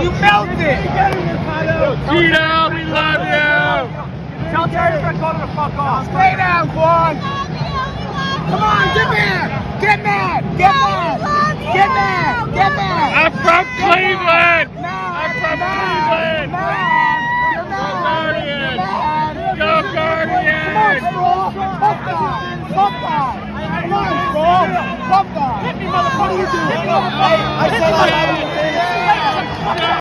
You melted. Tito, we love you. Tell Terry Fred go to fuck off. Stay down, Kwan. Come on, get mad. Get mad. Get mad. Get mad. Get mad. I'm from Cleveland. I'm from Cleveland. Go. Guardians. Go Guardians. Come on, bro. Fuck that. Fuck that. Come on, bro. Fuck that. Hit me, motherfucker. What are you doing? I said I.